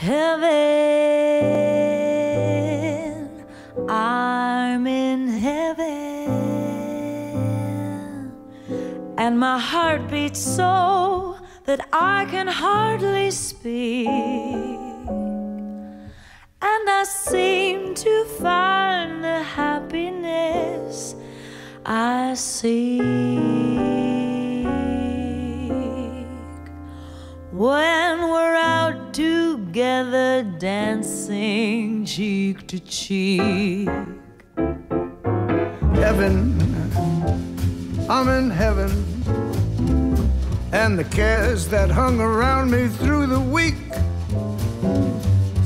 Heaven, I'm in heaven, and my heart beats so that I can hardly speak. And I seem to find the happiness I seek together dancing cheek to cheek. Heaven, I'm in heaven, and the cares that hung around me through the week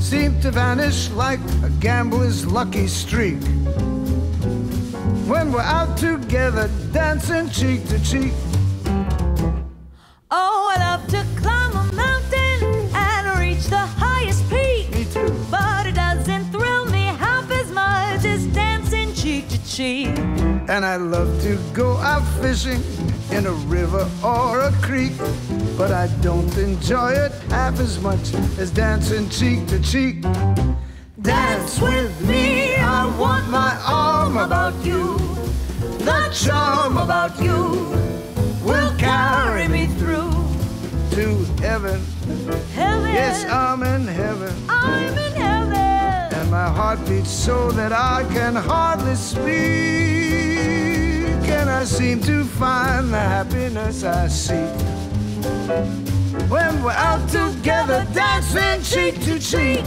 seem to vanish like a gambler's lucky streak. When we're out together dancing cheek to cheek. Cheek. And I love to go out fishing in a river or a creek. But I don't enjoy it half as much as dancing cheek to cheek. Dance with me, I want my arm about you. The charm about you will carry me through to heaven. Heaven, Yes, I'm in heaven. I'm in heaven. And heart beats so that I can hardly speak. And I seem to find the happiness I seek. When we're out together dancing cheek to cheek.